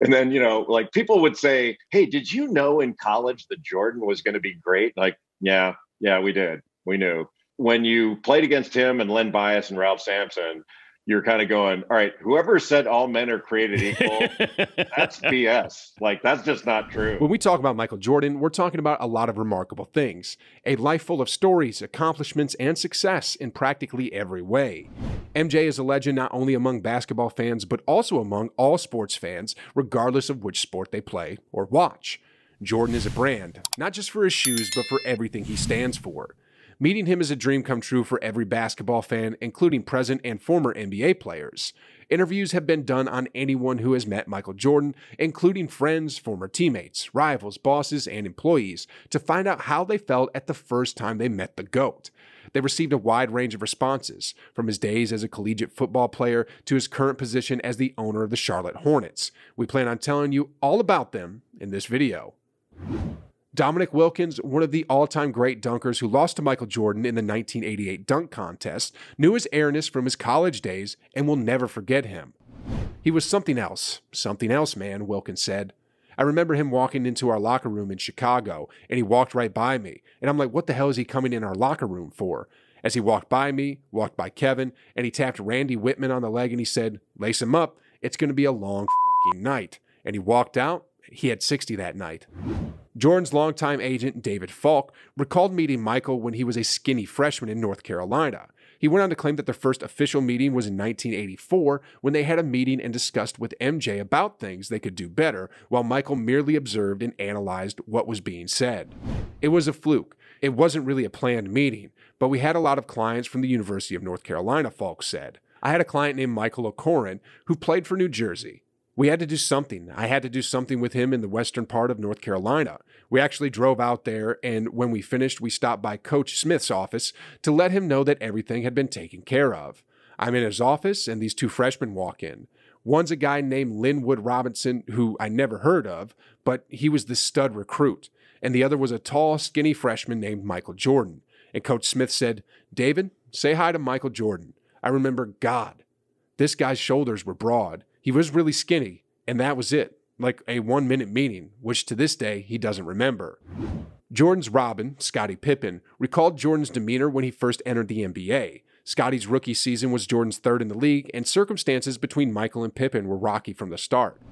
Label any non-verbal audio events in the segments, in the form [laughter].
And then, you know, like people would say, Hey, did you know in college that Jordan was going to be great? Like, yeah, yeah, we did. We knew. When you played against him and Len Bias and Ralph Sampson, you're kind of going, all right, whoever said all men are created equal, [laughs] that's BS. Like, that's just not true. When we talk about Michael Jordan, we're talking about a lot of remarkable things a life full of stories, accomplishments, and success in practically every way. MJ is a legend not only among basketball fans, but also among all sports fans, regardless of which sport they play or watch. Jordan is a brand, not just for his shoes, but for everything he stands for. Meeting him is a dream come true for every basketball fan, including present and former NBA players. Interviews have been done on anyone who has met Michael Jordan, including friends, former teammates, rivals, bosses, and employees, to find out how they felt at the first time they met the GOAT. They received a wide range of responses, from his days as a collegiate football player to his current position as the owner of the Charlotte Hornets. We plan on telling you all about them in this video. Dominique Wilkins, one of the all time great dunkers who lost to Michael Jordan in the 1988 dunk contest, knew his airness from his college days and will never forget him. He was something else, something else, man, Wilkins said. I remember him walking into our locker room in Chicago, and he walked right by me. And I'm like, what the hell is he coming in our locker room for? As he walked by me, walked by Kevin, and he tapped Randy Wittman on the leg and he said, Lace him up. It's going to be a long fucking night. And he walked out. He had 60 that night. Jordan's longtime agent, David Falk, recalled meeting Michael when he was a skinny freshman in North Carolina. He went on to claim that their first official meeting was in 1984 when they had a meeting and discussed with MJ about things they could do better, while Michael merely observed and analyzed what was being said. It was a fluke. It wasn't really a planned meeting, but we had a lot of clients from the University of North Carolina, Falk said. I had a client named Michael O'Koren who played for New Jersey. We had to do something. I had to do something with him in the western part of North Carolina. We actually drove out there, and when we finished, we stopped by Coach Smith's office to let him know that everything had been taken care of. I'm in his office, and these two freshmen walk in. One's a guy named Lynwood Robinson, who I never heard of, but he was the stud recruit. And the other was a tall, skinny freshman named Michael Jordan. And Coach Smith said, David, say hi to Michael Jordan. I remember, God, this guy's shoulders were broad. He was really skinny, and that was it, like a one minute meeting, which to this day he doesn't remember. Jordan's Robin, Scottie Pippen, recalled Jordan's demeanor when he first entered the NBA. Scottie's rookie season was Jordan's third in the league, and circumstances between Michael and Pippen were rocky from the start.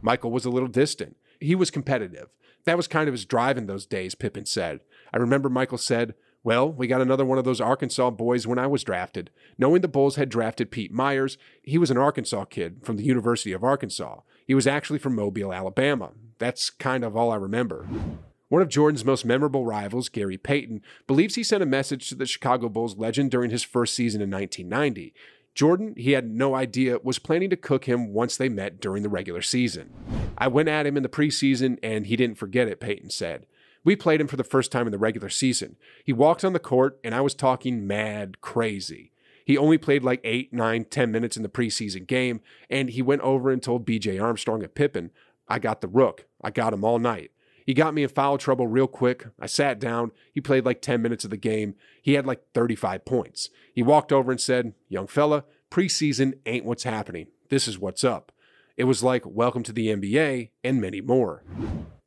Michael was a little distant. He was competitive. That was kind of his drive in those days, Pippen said. I remember Michael said, well, we got another one of those Arkansas boys when I was drafted. Knowing the Bulls had drafted Pete Myers, he was an Arkansas kid from the University of Arkansas. He was actually from Mobile, Alabama. That's kind of all I remember. One of Jordan's most memorable rivals, Gary Payton, believes he sent a message to the Chicago Bulls legend during his first season in 1990. Jordan, he had no idea, was planning to cook him once they met during the regular season. I went at him in the preseason and he didn't forget it, Payton said. We played him for the first time in the regular season. He walked on the court, and I was talking mad crazy. He only played like eight, nine, ten minutes in the preseason game, and he went over and told BJ Armstrong at Pippen, I got the rook. I got him all night. He got me in foul trouble real quick. I sat down. He played like 10 minutes of the game. He had like 35 points. He walked over and said, Young fella, preseason ain't what's happening. This is what's up. It was like, Welcome to the NBA, and many more.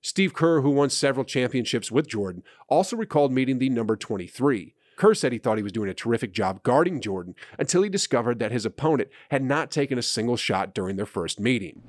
Steve Kerr, who won several championships with Jordan, also recalled meeting the number 23. Kerr said he thought he was doing a terrific job guarding Jordan until he discovered that his opponent had not taken a single shot during their first meeting.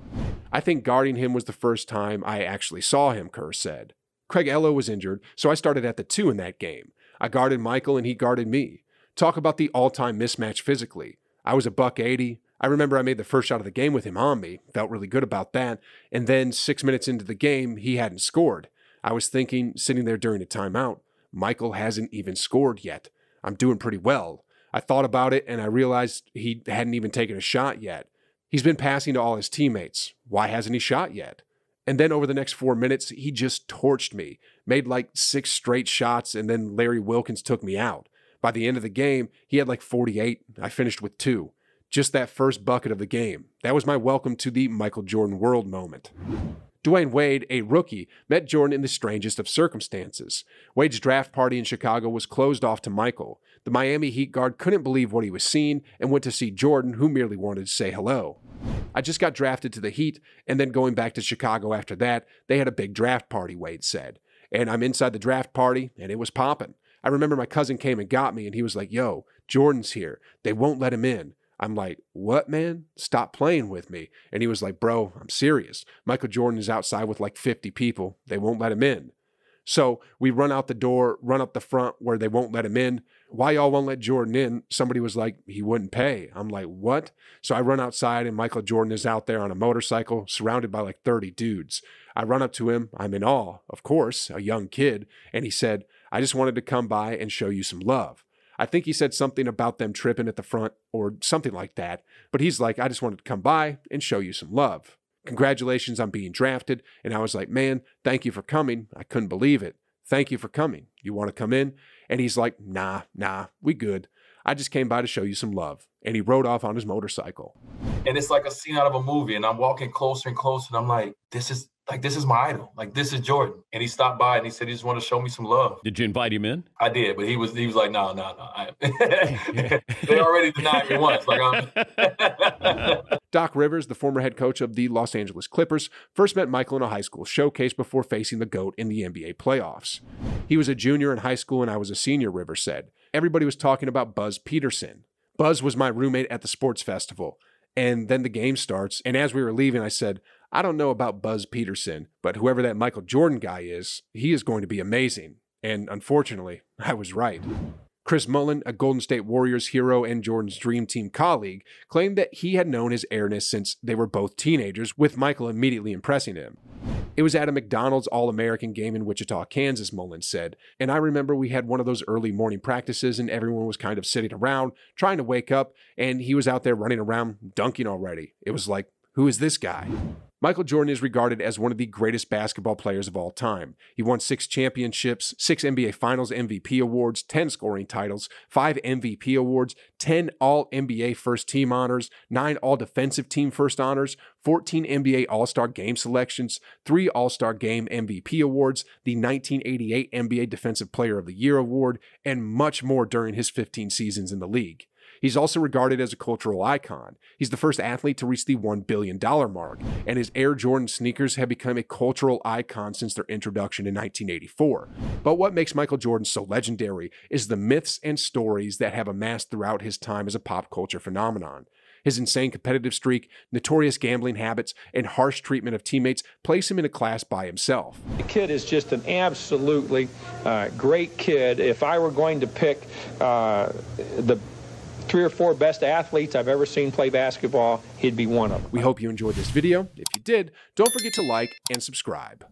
I think guarding him was the first time I actually saw him, Kerr said. Craig Ehlo was injured, so I started at the two in that game. I guarded Michael and he guarded me. Talk about the all time mismatch physically. I was a buck 80, I remember I made the first shot of the game with him on me, felt really good about that. And then six minutes into the game, he hadn't scored. I was thinking, sitting there during the timeout, Michael hasn't even scored yet. I'm doing pretty well. I thought about it and I realized he hadn't even taken a shot yet. He's been passing to all his teammates. Why hasn't he shot yet? And then over the next four minutes, he just torched me, made like six straight shots, and then Lenny Wilkens took me out. By the end of the game, he had like 48. I finished with two just that first bucket of the game. That was my welcome to the Michael Jordan world moment. Dwyane Wade, a rookie, met Jordan in the strangest of circumstances. Wade's draft party in Chicago was closed off to Michael. The Miami Heat guard couldn't believe what he was seeing and went to see Jordan, who merely wanted to say hello. I just got drafted to the Heat, and then going back to Chicago after that, they had a big draft party, Wade said. And I'm inside the draft party, and it was popping. I remember my cousin came and got me, and he was like, Yo, Jordan's here. They won't let him in. I'm like, what, man? Stop playing with me. And he was like, bro, I'm serious. Michael Jordan is outside with like 50 people. They won't let him in. So we run out the door, run up the front where they won't let him in. Why y'all won't let Jordan in? Somebody was like, he wouldn't pay. I'm like, what? So I run outside and Michael Jordan is out there on a motorcycle surrounded by like 30 dudes. I run up to him. I'm in awe, of course, a young kid. And he said, I just wanted to come by and show you some love. I think he said something about them tripping at the front or something like that. But he's like, I just wanted to come by and show you some love. Congratulations on being drafted. And I was like, man, thank you for coming. I couldn't believe it. Thank you for coming. You want to come in? And he's like, nah, nah, we good. I just came by to show you some love. And he rode off on his motorcycle. And it's like a scene out of a movie. And I'm walking closer and closer. And I'm like, this is like this is my idol. Like this is Jordan. And he stopped by and he said he just wanted to show me some love. Did you invite him in? I did, but he was he was like, no, no, no. they already denied me once. Like I'm [laughs] Doc Rivers, the former head coach of the Los Angeles Clippers, first met Michael in a high school showcase before facing the GOAT in the NBA playoffs. He was a junior in high school and I was a senior, Rivers said. Everybody was talking about Buzz Peterson. Buzz was my roommate at the sports festival. And then the game starts. And as we were leaving, I said, I don't know about Buzz Peterson, but whoever that Michael Jordan guy is, he is going to be amazing. And unfortunately, [laughs] I was right. Chris Mullin, a Golden State Warriors hero and Jordan's Dream Team colleague, claimed that he had known his airness since they were both teenagers, with Michael immediately impressing him. It was at a McDonald's All American game in Wichita, Kansas, Mullin said. And I remember we had one of those early morning practices and everyone was kind of sitting around trying to wake up, and he was out there running around dunking already. It was like, who is this guy? Michael Jordan is regarded as one of the greatest basketball players of all time. He won six championships, six NBA Finals MVP awards, 10 scoring titles, five MVP awards, 10 All NBA first team honors, nine All Defensive Team first honors, 14 NBA All Star game selections, three All Star game MVP awards, the 1988 NBA Defensive Player of the Year award, and much more during his 15 seasons in the league. He's also regarded as a cultural icon. He's the first athlete to reach the $1 billion mark, and his Air Jordan sneakers have become a cultural icon since their introduction in 1984. But what makes Michael Jordan so legendary is the myths and stories that have amassed throughout his time as a pop culture phenomenon. His insane competitive streak, notorious gambling habits, and harsh treatment of teammates place him in a class by himself. The kid is just an absolutely uh, great kid. If I were going to pick uh, the three or four best athletes I've ever seen play basketball, he'd be one of them. We hope you enjoyed this video. If you did, don't forget to like and subscribe.